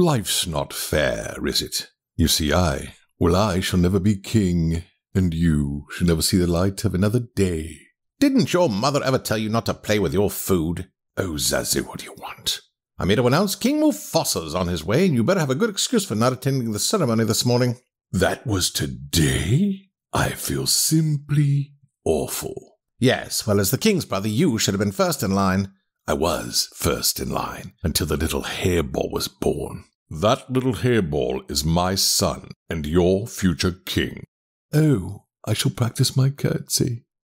Life's not fair, is it? You see, I, well, I shall never be king, and you shall never see the light of another day. Didn't your mother ever tell you not to play with your food? Oh, Zazu, what do you want? I'm here to announce King Mufasa's on his way, and you better have a good excuse for not attending the ceremony this morning. That was today? I feel simply awful. Yes, well, as the king's brother, you should have been first in line. I was first in line until the little hairball was born. That little hairball is my son and your future king. Oh, I shall practice my curtsy.